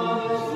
Lord.